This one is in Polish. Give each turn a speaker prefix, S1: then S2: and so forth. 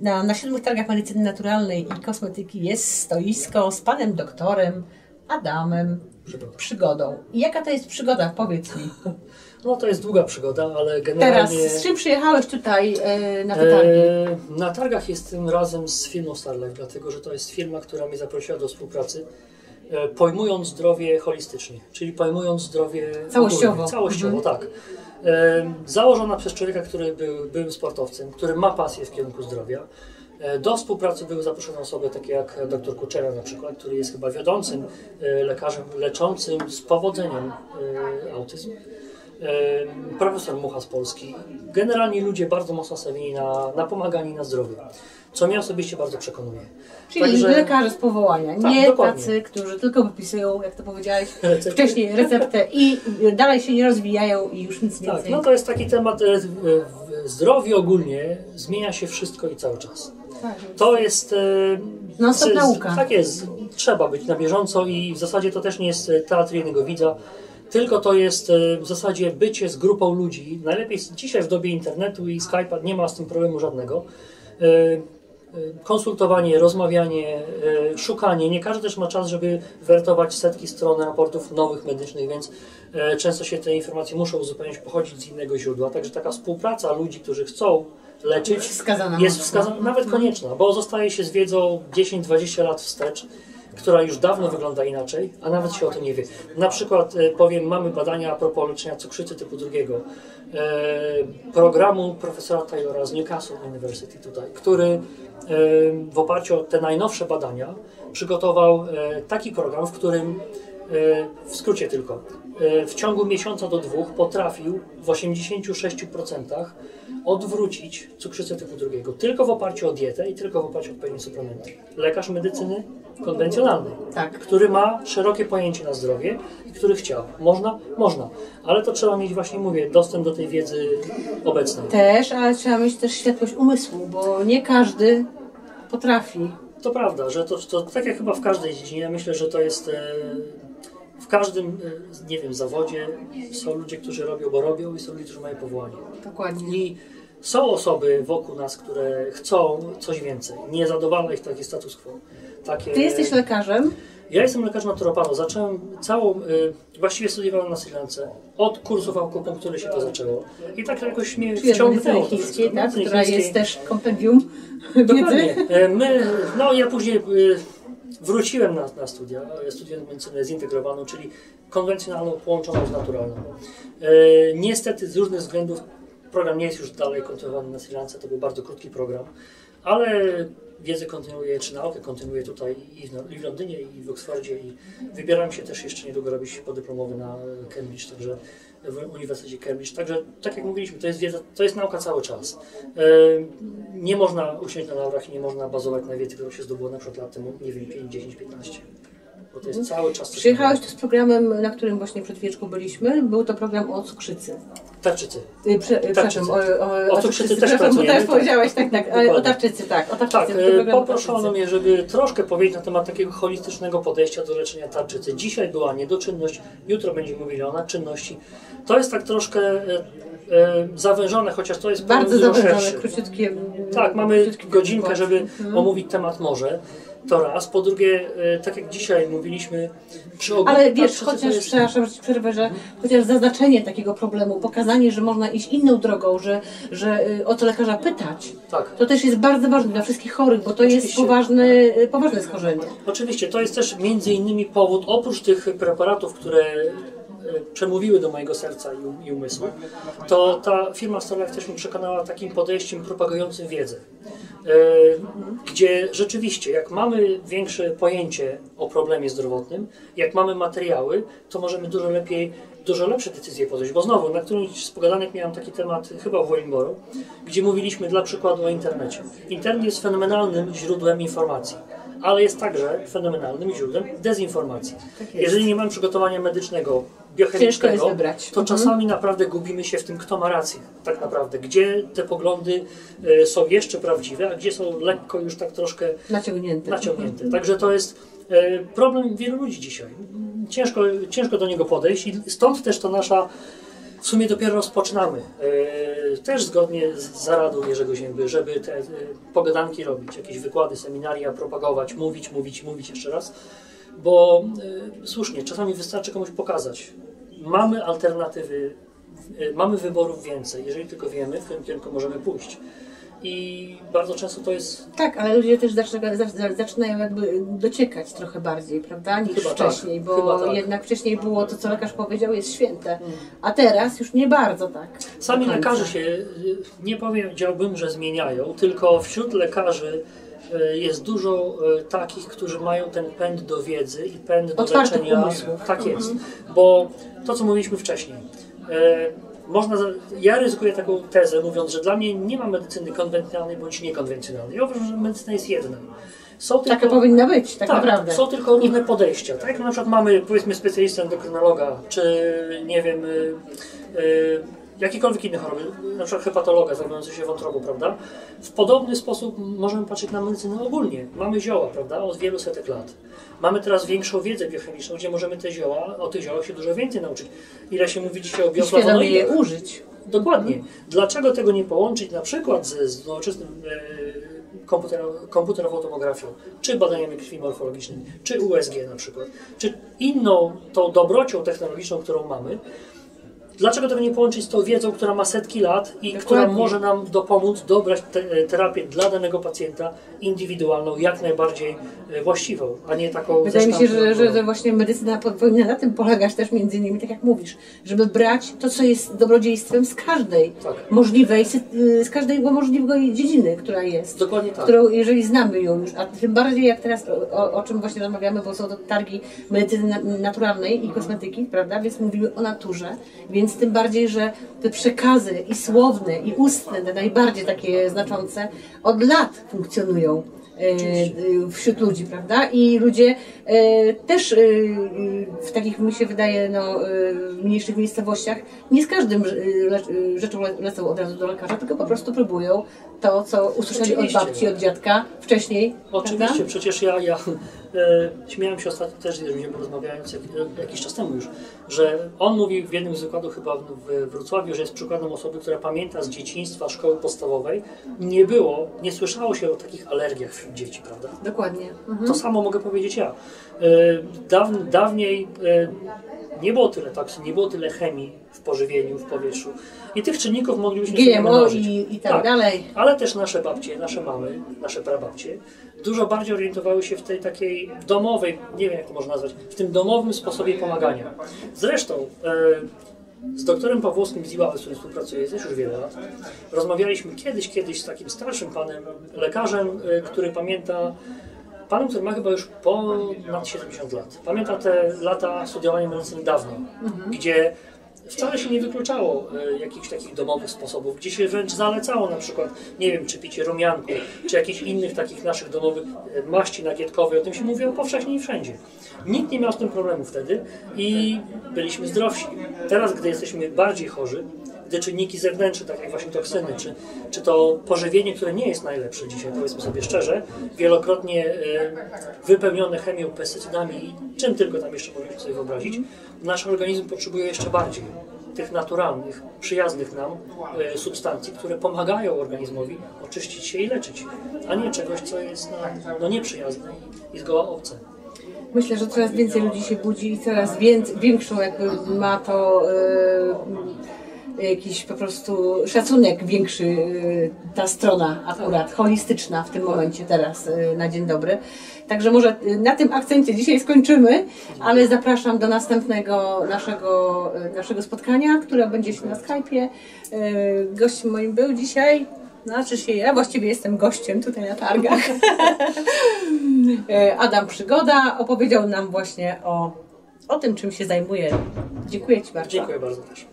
S1: Na, na siódmych targach medycyny naturalnej i kosmetyki jest stoisko z panem doktorem Adamem Przygodą. I jaka to jest przygoda? Powiedz mi.
S2: No to jest długa przygoda, ale generalnie...
S1: Teraz, z czym przyjechałeś tutaj e, na te targi?
S2: E, na targach jestem razem z firmą Starlife, dlatego że to jest firma, która mnie zaprosiła do współpracy, e, pojmując zdrowie holistycznie, czyli pojmując zdrowie
S1: Całościowo.
S2: ogólnie, całościowo, tak. Założona przez człowieka, który był, był sportowcem, który ma pasję w kierunku zdrowia. E, Do współpracy były zaproszone osoby takie jak dr Kuczera na przykład, który jest chyba wiodącym e, lekarzem leczącym z powodzeniem e, autyzm. Profesor Mucha z Polski. Generalnie ludzie bardzo mocno stawieni na, na pomaganie na zdrowie, co mnie osobiście bardzo przekonuje.
S1: Czyli
S2: Także-
S1: lekarze z powołania,
S2: Tak,
S1: nie
S2: dokładnie.
S1: tacy, którzy tylko wypisują, jak to powiedziałeś
S2: Recepty.
S1: wcześniej, receptę i dalej się nie rozwijają i już nic
S2: Tak,
S1: więcej.
S2: no to jest taki temat, e, w- zdrowiu ogólnie zmienia się wszystko i cały czas.
S1: Tak.
S2: To jest. z-
S1: nauka.
S2: Tak jest. Trzeba być na bieżąco i w zasadzie to też nie jest e, teatr jednego widza, tylko to jest e, w zasadzie bycie z grupą ludzi. Najlepiej dzisiaj w dobie internetu i Skype'a nie ma z tym problemu żadnego. E, e, Konsultowanie, rozmawianie, szukanie. Nie każdy też ma czas, żeby wertować setki stron raportów nowych medycznych, więc często się te informacje muszą uzupełnić, pochodzić z innego źródła. Także taka współpraca ludzi, którzy chcą leczyć,
S1: Wskazana
S2: jest wskazana, nawet konieczna, bo zostaje się z wiedzą 10-20 lat wstecz, która już dawno wygląda inaczej, a nawet się o tym nie wie. Na przykład e, powiem, mamy badania a propos leczenia cukrzycy typu drugiego, e, programu profesora Taylora z Newcastle University tutaj, który e, w oparciu o te najnowsze badania przygotował taki program, w którym w skrócie tylko, w ciągu miesiąca do dwóch potrafił w 86% odwrócić cukrzycę typu drugiego tylko w oparciu o dietę i tylko w oparciu o odpowiednie suplementy. Lekarz medycyny konwencjonalnej,
S1: Tak.
S2: który ma szerokie pojęcie na zdrowie i który chciał. Można? Można. Ale to trzeba mieć właśnie, mówię, dostęp do tej wiedzy obecnej.
S1: Też, ale trzeba mieć też światłość umysłu, bo nie każdy potrafi.
S2: To prawda, że to, to tak jak chyba w każdej dziedzinie, myślę, że to jest e, w każdym, e, nie wiem, zawodzie są ludzie, którzy robią, bo robią i są ludzie, którzy mają powołanie.
S1: Dokładnie.
S2: I są osoby wokół nas, które chcą coś więcej. Nie zadowala ich taki status quo. Takie...
S1: Ty jesteś lekarzem,
S2: Ja jestem lekarzem naturopatą. Zacząłem całą, y, właściwie studiowałem na Sri Lance. Od kursów akupunktury się to zaczęło. I tak jakoś mnie
S1: czyli
S2: wciągnęło.
S1: chińskiej, tak, która jest też kompendium wiedzy.
S2: Dokładnie. E, My, no ja później y, wróciłem na, na studia. Ja Studiuję medycynę zintegrowaną, czyli konwencjonalną połączoną z naturalną. E, Niestety z różnych względów program nie jest już dalej kontynuowany na Sri Lance. To był bardzo krótki program, ale wiedzę kontynuuję, czy naukę kontynuuję tutaj i w, i w Londynie, i w Oksfordzie i wybieram się też jeszcze niedługo robić podyplomowy na Cambridge, także w Uniwersytecie Cambridge. Także tak jak mówiliśmy, to jest wiedza, to jest nauka cały czas. E, Nie można usiąść na laurach i nie można bazować na wiedzy, którą się zdobyło na przykład lat temu, nie wiem, 5, 10, 15. Bo to jest cały czas
S1: Przyjechałeś tu z programem, na którym właśnie przed chwileczką byliśmy. Był to program o cukrzycy.
S2: Tarczycy.
S1: Y, Prze, y, przepraszam, o, o,
S2: O cukrzycy też pracujemy,
S1: też
S2: tak.
S1: powiedziałeś, tak, tak, o tarczycy, tak, o tarczycy.
S2: Tak,
S1: o
S2: poproszono
S1: tarczycy.
S2: mnie, żeby troszkę powiedzieć na temat takiego holistycznego podejścia do leczenia tarczycy. Dzisiaj była niedoczynność, jutro będziemy mówili o nadczynności. To jest tak troszkę e, zawężone, chociaż to jest
S1: Bardzo zawężone,
S2: szerszy.
S1: króciutkie.
S2: Tak, mamy
S1: króciutki
S2: godzinkę, żeby
S1: Mhm.
S2: omówić temat morze. To raz. Po drugie, e, tak jak dzisiaj mówiliśmy, przy ogólnej
S1: Ale wiesz, chociaż,
S2: jest-
S1: przepraszam, że przerwę, że chociaż zaznaczenie takiego problemu, pokazanie, że można iść inną drogą, że, że y, o co lekarza pytać,
S2: Tak.
S1: to też jest bardzo ważne dla wszystkich chorych, bo to jest
S2: Oczywiście.
S1: poważne, y, poważne schorzenie.
S2: Oczywiście, to jest też między innymi powód, oprócz tych preparatów, które przemówiły do mojego serca i, um- i umysłu, to ta firma Starlife też mnie przekonała takim podejściem propagującym wiedzę. E, Gdzie rzeczywiście, jak mamy większe pojęcie o problemie zdrowotnym, jak mamy materiały, to możemy dużo lepiej, dużo lepsze decyzje podjąć. Bo znowu, na którymś z pogadanek miałem taki temat, chyba w Wellingborough, gdzie mówiliśmy dla przykładu o internecie. Internet jest fenomenalnym źródłem informacji ale jest także fenomenalnym źródłem dezinformacji.
S1: jest.
S2: Jeżeli nie mamy przygotowania medycznego,
S1: Ciężko jest wybrać.
S2: to
S1: Mhm.
S2: czasami naprawdę gubimy się w tym, kto ma rację, tak naprawdę. Gdzie te poglądy e, są jeszcze prawdziwe, a gdzie są lekko już tak troszkę
S1: Naciągnięte.
S2: naciągnięte. Także to jest e, problem wielu ludzi dzisiaj. Ciężko, ciężko do niego podejść i stąd też to nasza, w sumie dopiero rozpoczynamy e, też zgodnie z zaradą Jerzego Zięby, żeby te pogadanki robić, jakieś wykłady, seminaria propagować, mówić, mówić, mówić jeszcze raz, bo y, słusznie, czasami wystarczy komuś pokazać. Mamy alternatywy, y, mamy wyborów więcej, jeżeli tylko wiemy, w którym kierunku możemy pójść. I bardzo często to jest
S1: Tak, ale ludzie też zaczynają, zac- zaczynają jakby dociekać trochę bardziej, prawda, niż
S2: Chyba tak,
S1: wcześniej, bo
S2: chyba tak.
S1: jednak wcześniej było to, co lekarz powiedział, jest święte, a teraz już nie bardzo tak.
S2: Sami lekarze się, y, nie powiedziałbym, że zmieniają, tylko wśród lekarzy jest dużo y, takich, którzy mają ten pęd do wiedzy i pęd do
S1: Otwartych
S2: leczenia.
S1: umysłów.
S2: Tak jest, bo to, co mówiliśmy wcześniej. y, Można, ja ryzykuję taką tezę, mówiąc, że dla mnie nie ma medycyny konwencjonalnej bądź niekonwencjonalnej. Ja uważam, że medycyna jest jedna. Są
S1: Taka
S2: tylko-
S1: powinna być, tak, naprawdę.
S2: są tylko różne podejścia. Tak jak na przykład mamy powiedzmy specjalistę endokrynologa, czy nie wiem, y, y, jakikolwiek inne choroby, na przykład hepatologa zajmujący się wątrobą, prawda? W podobny sposób możemy patrzeć na medycynę ogólnie. Mamy zioła, prawda, od wielu setek lat. Mamy teraz większą wiedzę biochemiczną, gdzie możemy te zioła, o tych ziołach się dużo więcej nauczyć. Ile się mówi dzisiaj o
S1: świadomie je
S2: bioflawonoidach.
S1: użyć.
S2: Dokładnie. Dlaczego tego nie połączyć na przykład z, z nowoczesnym e, komputero- komputerową tomografią, czy badaniami krwi morfologicznymi, czy USG na przykład, czy inną tą dobrocią technologiczną, którą mamy. Dlaczego tego nie połączyć z tą wiedzą, która ma setki lat i
S1: Dokładnie.
S2: która może nam dopomóc dobrać te, e, terapię dla danego pacjenta indywidualną, jak najbardziej e, właściwą, a nie taką
S1: Wydaje mi się, że, że, że właśnie medycyna po- powinna na tym polegać też między innymi, tak jak mówisz, żeby brać to, co jest dobrodziejstwem z każdej
S2: Tak.
S1: możliwej, y, z każdej możliwej dziedziny, która jest.
S2: Dokładnie tak.
S1: Którą, jeżeli znamy ją już, a tym bardziej jak teraz, o, o, czym właśnie rozmawiamy, bo są to targi medycyny na, naturalnej i kosmetyki, prawda, więc mówimy o naturze, więc tym bardziej, że te przekazy i słowne, i ustne, te najbardziej takie znaczące, od lat funkcjonują e, e, wśród ludzi, prawda? I ludzie e, też w takich, mi się wydaje, no, mniejszych miejscowościach nie z każdym rzeczą le, lecą od razu do lekarza, tylko po prostu próbują to, co usłyszeli od
S2: Oczywiście.
S1: babci, od dziadka wcześniej.
S2: Oczywiście,
S1: prawda?
S2: przecież ja, ja e, śmiałem się ostatnio też z Jerzym rozmawiając jak, jakiś czas temu już, że on mówi w jednym z wykładów chyba w, w Wrocławiu, że jest przykładem osoby, która pamięta z dzieciństwa szkoły podstawowej. Nie było, nie słyszało się o takich alergiach wśród dzieci, prawda?
S1: Dokładnie. Mhm.
S2: To samo mogę powiedzieć ja. E, Dawn, dawniej e, nie było tyle toksyn, nie było tyle chemii w pożywieniu, w powietrzu. I tych czynników moglibyśmy sobie
S1: GMO
S2: mnożyć.
S1: i, i tak, dalej.
S2: Ale też nasze babcie, nasze mamy, nasze prababcie dużo bardziej orientowały się w tej takiej domowej, nie wiem jak to można nazwać, w tym domowym sposobie pomagania. Zresztą e, z doktorem Pawłowskim z Iławy, z którym współpracuję już wiele lat, rozmawialiśmy kiedyś, kiedyś z takim starszym panem, lekarzem, e, który pamięta Panem, który ma chyba już ponad 70 lat. Pamięta te lata studiowania medycyny dawno, gdzie wcale się nie wykluczało e, jakichś takich domowych sposobów, gdzie się wręcz zalecało na przykład, nie wiem, czy picie rumianku, czy jakichś innych takich naszych domowych e, maści nagietkowej, o tym się mówiło powszechnie i wszędzie. Nikt nie miał z tym problemu wtedy i byliśmy zdrowsi. Teraz, gdy jesteśmy bardziej chorzy, gdy czynniki zewnętrzne, tak jak właśnie toksyny, czy, czy to pożywienie, które nie jest najlepsze dzisiaj, powiedzmy sobie szczerze, wielokrotnie e, wypełnione chemią, pestycydami i czym tylko tam jeszcze możemy sobie wyobrazić, nasz organizm potrzebuje jeszcze bardziej tych naturalnych, przyjaznych nam e, substancji, które pomagają organizmowi oczyścić się i leczyć, a nie czegoś, co jest nam no, nieprzyjazne i, i zgoła obce.
S1: Myślę, że coraz więcej ludzi się budzi i coraz więcej, większą jakby ma to e, jakiś po prostu szacunek większy e, ta strona akurat holistyczna w tym momencie teraz e, na dzień dobry. Także może e, na tym akcencie dzisiaj skończymy, ale zapraszam do następnego naszego, naszego spotkania, które będzie się na Skype'ie. Gościem moim był dzisiaj znaczy się, ja właściwie jestem gościem tutaj na targach. Adam Przygoda opowiedział nam właśnie o, o tym, czym się zajmuje. Dziękuję Ci bardzo.
S2: Dziękuję bardzo też.